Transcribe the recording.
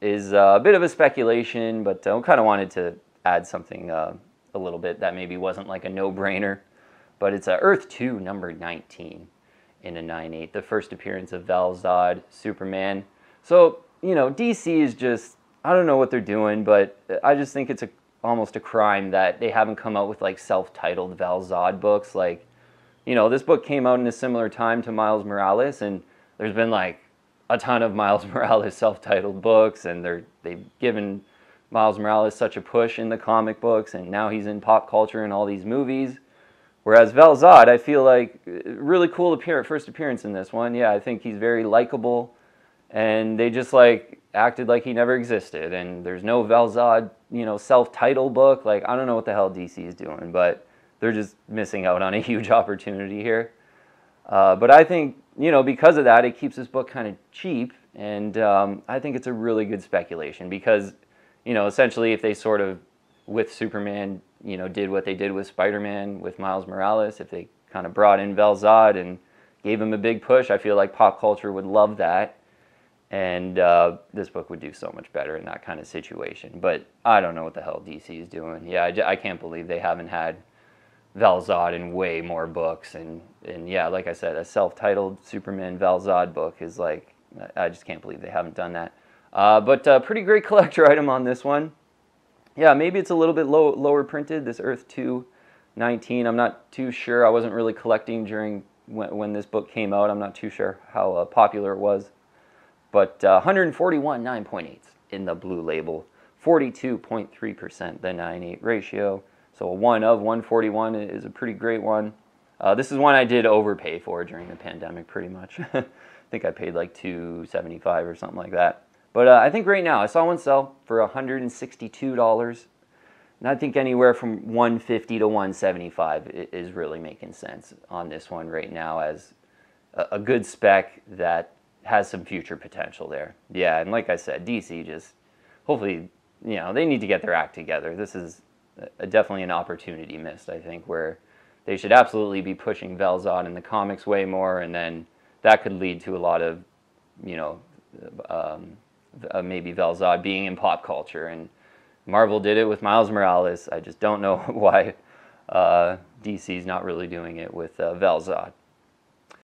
is uh, a bit of a speculation, but I uh, kind of wanted to add something uh, a little bit that maybe wasn't like a no-brainer. But it's uh, Earth 2, number 19 in a 9-8, the first appearance of Val-Zod, Superman. So, you know, DC is just, I don't know what they're doing, but I just think it's a, almost a crime that they haven't come out with like self-titled Val-Zod books. Like, you know, this book came out in a similar time to Miles Morales, and there's been like a ton of Miles Morales self-titled books, and they're they've given Miles Morales such a push in the comic books, and now he's in pop culture and all these movies. Whereas Val-Zod, I feel like uh, really cool appearance, first appearance in this one. Yeah, I think he's very likable, and they just like acted like he never existed. And there's no Val-Zod, you know, self-titled book. Like I don't know what the hell DC is doing, but they're just missing out on a huge opportunity here. Uh, but I think you know because of that, it keeps this book kind of cheap, and um, I think it's a really good speculation because you know essentially if they sort of with Superman you know, did what they did with Spider-Man with Miles Morales, if they kind of brought in Val-Zod and gave him a big push, I feel like pop culture would love that. And uh, this book would do so much better in that kind of situation. But I don't know what the hell DC is doing. Yeah, I, I can't believe they haven't had Val-Zod in way more books. And, and yeah, like I said, a self-titled Superman Val-Zod book is like, I just can't believe they haven't done that. Uh, but uh, pretty great collector item on this one yeah, maybe it's a little bit low, lower printed, this Earth 219. I'm not too sure. I wasn't really collecting during when, when this book came out. I'm not too sure how uh, popular it was. But uh, 141 9.8 in the blue label, 42.3% the 9.8 ratio. So a 1 of 141 is a pretty great one. Uh, this is one I did overpay for during the pandemic pretty much. I think I paid like 275 or something like that. But uh, I think right now I saw one sell for $162. And I think anywhere from 150 to 175 is really making sense on this one right now as a good spec that has some future potential there. Yeah, and like I said, DC just hopefully, you know, they need to get their act together. This is definitely an opportunity missed, I think, where they should absolutely be pushing Val-Zod in the comics way more, and then that could lead to a lot of, you know, um, uh, maybe Val-Zod being in pop culture. And Marvel did it with Miles Morales. I just don't know why uh, DC's not really doing it with uh, Val-Zod.